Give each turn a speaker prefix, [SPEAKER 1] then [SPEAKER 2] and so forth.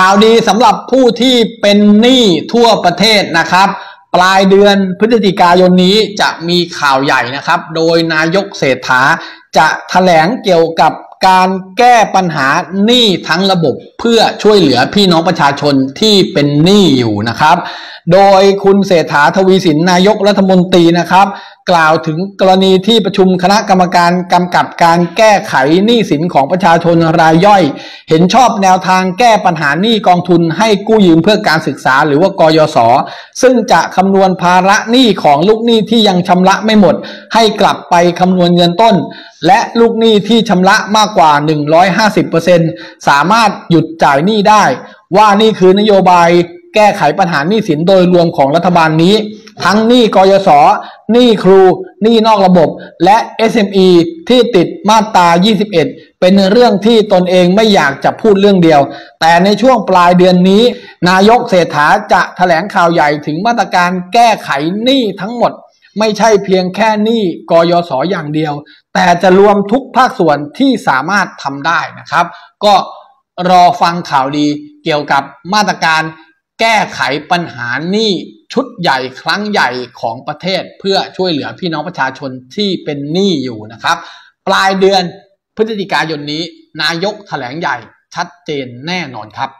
[SPEAKER 1] ข่าวดีสำหรับผู้ที่เป็นหนี้ทั่วประเทศนะครับ ปลายเดือนพฤศจิกายนนี้จะมีข่าวใหญ่นะครับ โดยนายกเศรษฐาจะถแถลงเกี่ยวกับการแก้ปัญหาหนี้ทั้งระบบเพื่อช่วยเหลือพี่น้องประชาชนที่เป็นหนี้อยู่นะครับ โดยคุณเศรษฐาทวีสินนายกรัฐมนตรีนะครับ กล่าวถึงกรณีที่ประชุมคณะกรรมการกำกับการแก้ไขหนี้สินของประชาชนรายย่อย เห็นชอบแนวทางแก้ปัญหาหนี้กองทุนให้กู้ยืมเพื่อการศึกษาหรือว่ากยศซึ่งจะคำนวณภาระหนี้ของลูกหนี้ที่ยังชำระไม่หมด ให้กลับไปคำนวณเงินต้น และลูกหนี้ที่ชำระมากกว่า 150%สามารถหยุดจ่ายหนี้ได้ ว่านี่คือนโยบายแก้ไขปัญหาหนี้สินโดยรวมของรัฐบาลนี้ ทั้งหนี้กยศหนี้ครูหนี้นอกระบบ และ SME ที่ติดมาตรา 21 เป็นเรื่องที่ตนเองไม่อยากจะพูดเรื่องเดียว แต่ในช่วงปลายเดือนนี้ นายกเศรษฐาจะถแถลงข่าวใหญ่ถึงมาตรการแก้ไขหนี้ทั้งหมด ไม่ใช่เพียงแค่หนี้กยศอย่างเดียว แต่จะรวมทุกภาคส่วนที่สามารถทำได้นะครับ ก็รอฟังข่าวดีเกี่ยวกับมาตรการ แก้ไขปัญหาหนี้ชุดใหญ่ครั้งใหญ่ของประเทศเพื่อช่วยเหลือพี่น้องประชาชนที่เป็นหนี้อยู่นะครับ ปลายเดือนพฤศจิกายนนี้ นายกถแถลงใหญ่ชัดเจนแน่นอนครับ